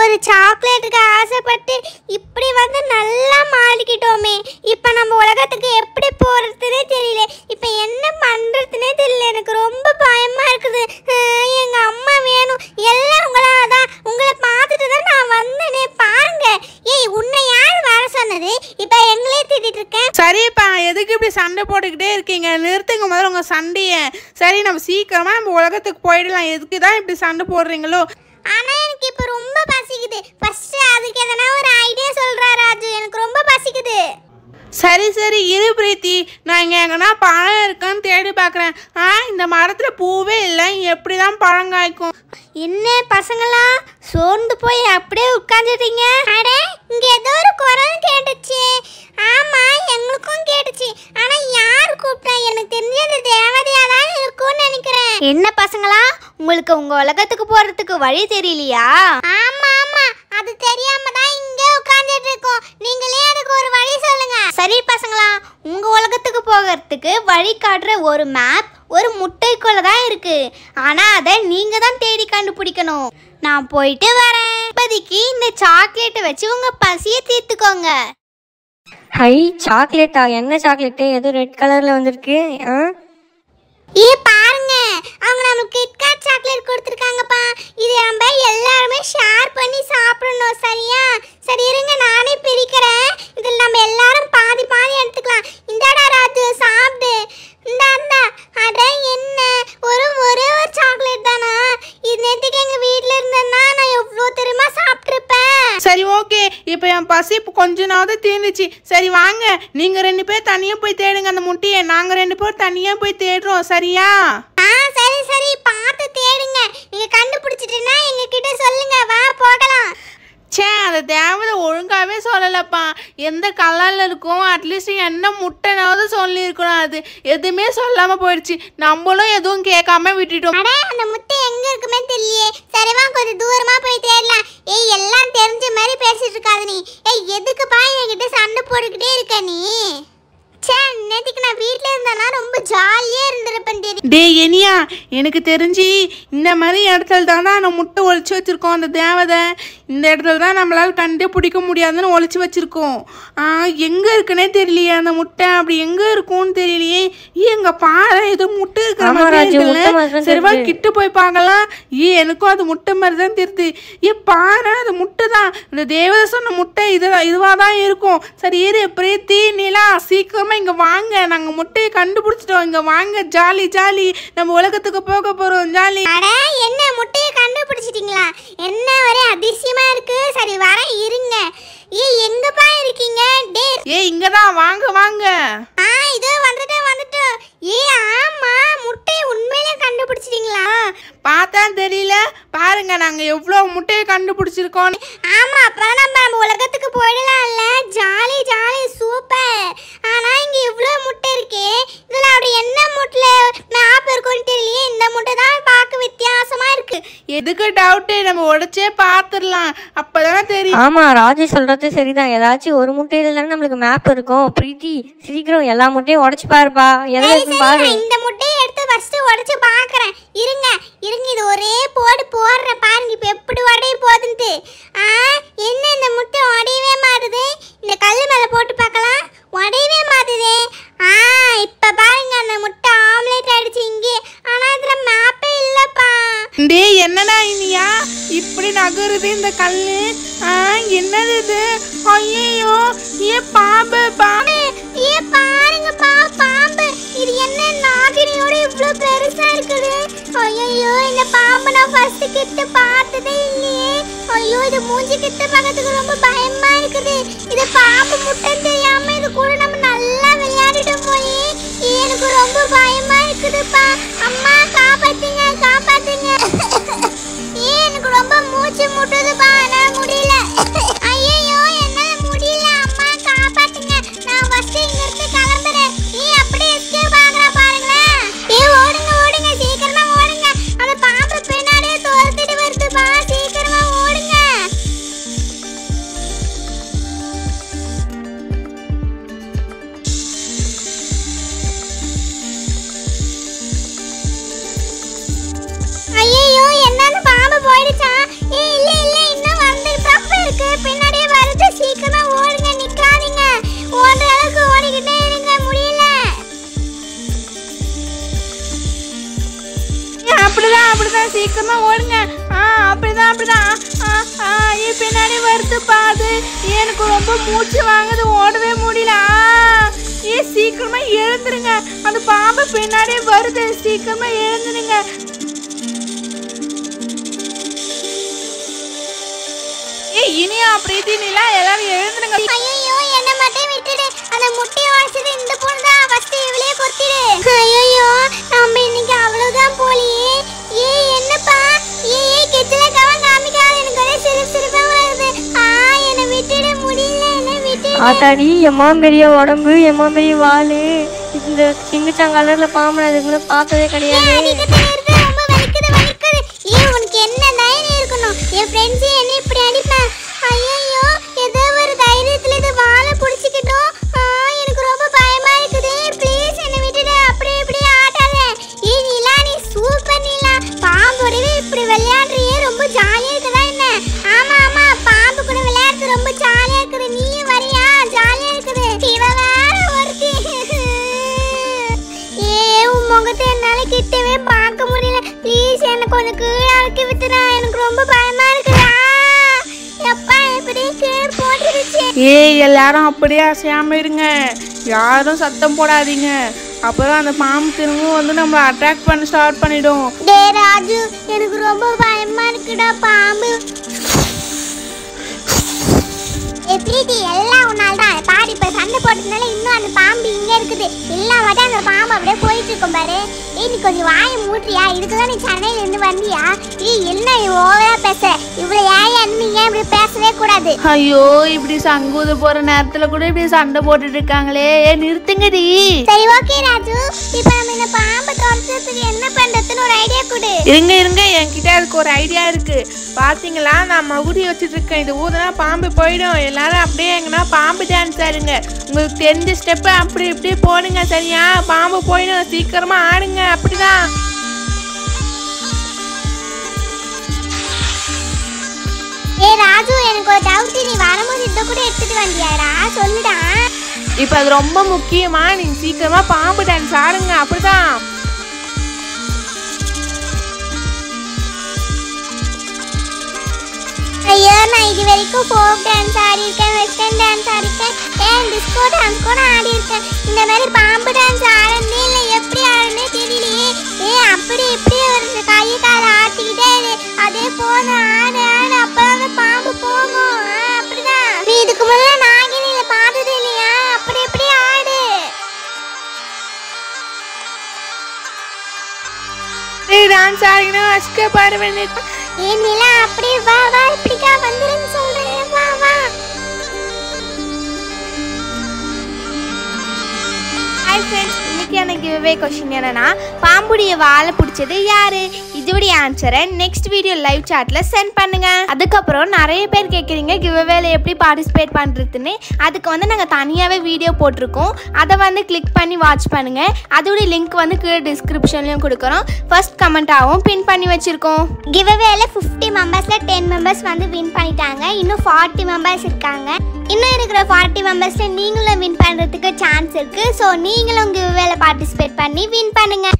ஒரு சாக்லேட்டுக்கு ஆசைப்பட்டு இப்படி வந்து நல்லா மாறிக்கிட்டோமே. இப்போ நம்ம உலகத்துக்கு எப்படி போகிறதுனே தெரியல. இப்போ என்ன பண்ணுறதுனே தெரியல. எனக்கு ரொம்ப பயமாக இருக்குது. எங்கள் அம்மா வேணும். எல்லாம் உங்களாக தான். உங்களை பார்த்துட்டு தான் நான் வந்தேனே. பாருங்க. ஏய் உன்னை யார் வர சொன்னது? இப்போ எங்களே திட்டிட்டு இருக்கேன். சரிப்பா எதுக்கு இப்படி சண்டை போட்டுக்கிட்டே இருக்கீங்க? நிறுத்துங்க முதல்ல உங்கள் சண்டையை. சரி நம்ம சீக்கிரமாக நம்ம உலகத்துக்கு போயிடலாம். எதுக்கு தான் இப்படி சண்டை போடுறீங்களோ? ஆனா எனக்கு இப்போ ரொம்ப பசிக்குது. ஃபர்ஸ்ட் அதுக்கு எதனா ஒரு ஐடியா சொல்றா ராஜு. எனக்கு ரொம்ப பசிக்குது. சரி சரி இரு பிரீத்தி. நான் இங்கே எங்கன்னா பழம் இருக்கான்னு தேடி பார்க்குறேன் ஆ இந்த மரத்தில் பூவே இல்லை. எப்படி தான் பழம் காய்க்கும்? என்ன பசங்களா? சோர்ந்து போய் அப்படியே உட்காந்துட்டீங்க அட இங்க ஏதோ ஒரு குரல் கேட்டுச்சு ஆமா எங்களுக்கும் கேட்டுச்சு ஆனா யார் கூப்பிட்டா எனக்கு தெரிஞ்சது தேவதையா தான் இருக்கும்னு நினைக்கிறேன் என்ன பசங்களா உங்களுக்கு உங்க உலகத்துக்கு போறதுக்கு வழி தெரியலையா? ஆமா ஆமா. அது தெரியாம தான் இங்க உட்கார்ந்துட்டு இருக்கோம். நீங்களே அதுக்கு ஒரு வழி சொல்லுங்க. சரி பசங்களா. உங்க உலகத்துக்கு போகிறதுக்கு வழி காட்டுற ஒரு மேப் ஒரு முட்டைக்குள்ள தான் இருக்கு. ஆனா அதை நீங்க தான் தேடி கண்டுபிடிக்கணும். நான் போயிட்டு வரேன். இப்போதைக்கு இந்த சாக்லேட்டை வச்சு உங்க பசியை தீர்த்துக்கோங்க. ஹை சாக்லேட்டா? என்ன சாக்லேட்டு? எதுவும் ரெட் கலர்ல வந்திருக்கு? ஆ? ஏ பாருங்க அவங்க நம்மளுக்கு கிட்காட் சாக்லேட் கொடுத்துருக்காங்கப்பா. இது நம்ம எல்லாருமே ஷேர் பண்ணி சாப்பிடணும் சரியா? சரி இருங்க நானே பிரிக்கிறேன். இதில் நம்ம எல்லாரும் பாதி பாதி எடுத்துக்கலாம். இந்தாடா ராஜு சாப்பிடு. இந்தா இந்தா. அட என்ன? ஒரு ஒரே ஒரு சாக்லேட் தானா? இது நேற்றுக்கு எங்கள் வீட்டில் இருந்தேன்னா நான் எவ்வளோ தெரியுமா சாப்பிட்ருப்பேன் சரி ஓகே. இப்போ என் பசி இப்போ கொஞ்ச நாவது தீர்ந்துச்சு. சரி வாங்க. நீங்கள் ரெண்டு பேர் தனியாக போய் தேடுங்க அந்த முட்டையை. நாங்கள் ரெண்டு பேர் தனியாக போய் தேடுறோம் சரியா ஆ சரி சரி பார்த்து தேடுங்க நீங்கள் கண்டுபிடிச்சிட்டுன்னா எங்ககிட்ட சொல்லுங்க வா போகலாம் ச்சே அந்த தேவதை சொல்லலப்பா எந்த கலரில் இருக்கும்? அட்லீஸ்ட் என்ன முட்டைனாவது சொல்லியிருக்கணும் அது. எதுவுமே சொல்லாமல் போயிடுச்சு. நம்மளும் எதுவும் கேட்காம விட்டுட்டோம். அந்த முட்டை எங்க இருக்குமே தெரியலையே. சரிவா கொஞ்சம் தூரமா போய் தேடலாம். ஏய் எல்லாம் தெரிஞ்ச மாதிரி பேசிட்டு இருக்காத நீ. ஏய் எதுக்குப்பா என்கிட்ட சண்டை போட்டுக்கிட்டே இருக்க நீ? ச்சே நேற்றுக்கு நான் வீட்டில் இருந்தேன்னா ரொம்ப ஜாலியாக இருந்திருப்பேன் தெரியும் டே இனியா எனக்கு தெரிஞ்சு இந்த மாதிரி இடத்துல தான் அந்த முட்டை ஒளிச்சு வச்சிருக்கோம். அந்த தேவதை இந்த இடத்துல தான் நம்மளால கண்டே பிடிக்க முடியாதுன்னு ஒளிச்சு வச்சிருக்கோம். எங்கே இருக்குன்னே தெரியலையே அந்த முட்டை அப்படி எங்கே இருக்கும்னு தெரியலையே. ஏ எங்க பாரு ஏதோ முட்டை இருக்கிற மாதிரி தான் சரிவா. கிட்ட போய் பார்க்கலாம். ஏ எனக்கும் அது முட்டை மாதிரி தான் தெரியுது. ஏ பாரு அது முட்டை தான் இந்த தேவதை சொன்ன முட்டை இது இதுவாக தான் இருக்கும். சரி இரு பிரீத்தி நீலா சீக்கிரமா இங்க வாங்க. நாங்க முட்டையை கண்டுபிடிச்சிட்டோம். இங்க வாங்க ஜாலி ஜாலி. நம்ம உலகத்துக்கு போக போறோம் ஜாலி. அட என்ன முட்டையை கண்டுபிடிச்சிட்டீங்களா? என்ன ஒரே அதிசயமா இருக்கு? சரி வர இருங்க. ஏய் எங்கப்பா இருக்கீங்க? டே. ஏ இங்கதான். வாங்க வாங்க. ஆ இதோ வந்துட்டோம் ஏய் ஆமா முட்டையை உண்மையிலே கண்டுபிடிச்சிட்டீங்களா? பார்த்தா தெரியல. பாருங்க நாங்க எவ்வளவு முட்டையை கண்டுபிடிச்சிருக்கோம் ஆமா அப்பதான் நம்ம நம்ம உலகத்துக்கு போயிடலாம்ல. ஜாலி ஜாலி சூப்பர் ஆனா இங்க இவ்வளவு முட்டை இருக்கே இதுல அப்படி என்ன முட்டைல மேப் இருக்கும்னு தெரியலையே இந்த முட்டை தான் பார்க்க வித்தியாசமா இருக்கு எதுக்கு டவுட்டு உடைச்சே பார்த்துடலாம் அப்பதானே தெரியும். ஆமா ராஜு சொல்றது சரிதான். ஏதாச்சும் ஒரு முட்டையில தானே நம்மளுக்கு மேப் இருக்கும். பிரீத்தி சீக்கிரம் எல்லா முட்டையும் உடைச்சு பாருப்பா. எதுல இருக்கு பாரு. இந்த முட்டையை எடுத்து ஃபர்ஸ்ட் உடைச்சு பார்க்கறேன் இருங்க இருங்க இது ஒரே போடு போடுறேன் பாருங்க இப்போ எப்படி உடைய போகுதுன்ட்டு. ஆ என்ன இந்த முட்டை உடையவே மாட்டுது இந்த கல் மேலே போட்டு பார்க்கலாம். உடையவே மாட்டுதே ஆ இப்போ பாருங்க அந்த முட்டை ஆம்லேட் ஆயிடுச்சு இங்கே. ஆனால் இதில் மேப்பே இல்லைப்பா. டேய் என்னடா இனியா? நகருது இந்த கல்லு. என்னது இது? ஐயோ ஏ பாம்பு பாம்பு. ஏ பாருங்கப்பா பாம்பு. இது என்ன நாகினியோட இவ்ளோ பெருசா இருக்குது? ஐயோ இந்த பாம்பு நான் ஃபர்ஸ்ட் கிட்ட பார்த்ததே இல்லையே. ஐயோ இது மூஞ்சி கிட்ட பக்கத்துக்கு ரொம்ப பயமா இருக்குது. இது பாம்பு முட்டை தெரியாம இது கூட நம்ம நல்லா விளையாடிட்டு போய் எனக்கு ரொம்ப பயமா இருக்குதுப்பா. அம்மா காப்பாத்துங்க காப்பாத்துங்க. சீக்கிரமா ஓடுங்க. ஆ அப்படிதான் அப்படிதான். ஆ, ஆ, ஏ பின்னாடி வருது பாது. எனக்கு ரொம்ப மூச்சு வாங்குது ஓடவே முடியல. ஆ, ஏ சீக்கிரமா எழுந்துருங்க. அந்த பாம்பு பின்னாடியே வருது. சீக்கிரமா எழுந்துருங்க. ஏ இனியா பிரீத்தினா எல்லாரும் எழுந்துருங்க. விட்டுடு எம்மா பெரிய உடம்பு எம்மா பெரிய வாலு. இந்த சிங்கச்சான் கலர்ல பாம்பு நான் இதுக்கு பார்த்ததே கிடையாது. உனக்கு என்ன தைரியம் இருக்கணும்? என் ஃப்ரெண்ட்ஸ் என்ன இப்படி அடிப்பேன் ஐயோ ஏதோ முகத்தை என்னால கிட்டவே பார்க்க முடியல. ப்ளீஸ் எனக்கு கொஞ்சம் கீழே இறக்கி விட்டுடா எனக்கு ரொம்ப பயமா இருக்குடா. எப்பா எப்படி கீழே போட்டுருச்சு? ஏய் எல்லாரும் அப்படியே அசையாம இருங்க. யாரும் சத்தம் போடாதீங்க. அப்பதான் அந்த பாம்பு திரும்பவும் வந்து நம்மளை அட்ராக்ட் பண்ண ஸ்டார்ட் பண்ணிடும். டே ராஜு எனக்கு ரொம்ப பயமா இருக்குடா பாம்பு. ஏ எல்லாம் எல்லாம் நாள் தான். பாரு இப்போ சண்டை போட்டதுனால இன்னும் அந்த பாம்பு இங்கே இருக்குது. எல்லாம் வாட்டி அந்த பாம்பு அப்படியே போயிட்டு இருக்கும் பாரு. ஏய் நீ கொஞ்சம் வாயை மூட்டுறியா இதுக்குதான் நீ சென்னையிலேருந்து வந்தியா? ஏய் என்ன ஓவரா இவ்வளவு ஏயா நீ ஏன் இப்படி பேசவே கூடாது? ஐயோ இப்படி சங்கூத போற நேரத்துல கூட இப்படி சண்டை போட்டுட்டு இருக்காங்களே. ஏ நிறுத்துங்கடி சரி ஓகே ராஜு. இப்போ நம்ம இந்த பாம்பை துரத்துறதுக்கு என்ன பண்றதுன்னு ஒரு ஐடியா கொடு. இருங்க இருங்க. என்கிட்ட அதுக்கு ஒரு ஐடியா இருக்கு. பாத்தீங்களா? நான் மகுடி வச்சுட்டு இருக்கேன் இது ஊதுனா பாம்பு போயிடும். எல்லாரும் அப்படியே எங்கன்னா பாம்பு டான்ஸ் ஆடுங்க. உங்களுக்கு தெரிஞ்ச ஸ்டெப்பு அப்படி இப்படி போடுங்க சரியா? பாம்பு போயிடும். சீக்கிரமா ஆடுங்க. அப்படிதான். ஏய் ராஜு எனக்கு ஒரு டவுட் நீ வரும்போது இதை கூட எடுத்துட்டு வந்தியாடா சொல்லுடா. இப்போ அது ரொம்ப முக்கியமா நீங்க சீக்கிரமா பாம்பு டான்ஸ் ஆடுங்க அப்படிதான். ஐயோ நான் இது வரைக்கும் ஃபோக் டான்ஸ் ஆடி இருக்கேன் வெஸ்டர்ன் டான்ஸ் ஆடி இருக்கேன் ஏன் டிஸ்கோ டான்ஸ் கூட ஆடி இருக்கேன் இந்த மாதிரி பாம்பு டான்ஸ் ஆடுனே இல்லை எப்படி ஆடுனே தெரியலையே. ஏ அப்படி இப்படி ஒரு கையை காலை ஆட்டிக்கிட்டே அதே போதும் டான்ஸ் ஆடிக்கணும் அஸ்க பாரு வேண்டியது ஏன் நிலா அப்படியே வா வா இப்படிக்கா வந்துருன்னு ஹாய் ஃப்ரெண்ட்ஸ் இன்னைக்கான கிவ்அவே கொஷின் என்னன்னா பாம்புடைய வாழை பிடிச்சது யாரு? இதோடைய ஆன்சரை next video live chat send பண்ணுங்க. அதுக்கப்புறம் நிறைய பேர் கேட்குறீங்க கிவ்வேல எப்படி பார்ட்டிசிபேட் பண்ணுறதுன்னு அதுக்கு வந்து நாங்கள் தனியாகவே வீடியோ போட்டிருக்கோம். அதை வந்து கிளிக் பண்ணி வாட்ச் பண்ணுங்கள் அதோடைய லிங்க் வந்து கீழே டிஸ்கிரிப்ஷன்லையும் கொடுக்குறோம். ஃபர்ஸ்ட் கமெண்ட்டாகவும் பின் பண்ணி வச்சுருக்கோம். கிவ்வேல ஃபிஃப்டி மெம்பர்ஸில் டென் மெம்பர்ஸ் வந்து வின் பண்ணிட்டாங்க. இன்னும் 40 மெம்பர்ஸ் இருக்காங்க. இன்னும் இருக்கிற ஃபார்ட்டி மெம்பர்ஸில் நீங்களும் வின் பண்ணுறதுக்கு சான்ஸ் இருக்குது ஸோ நீங்களும் உங்கள் வேலை பார்ட்டிசிபேட் பண்ணி வின் பண்ணுங்கள்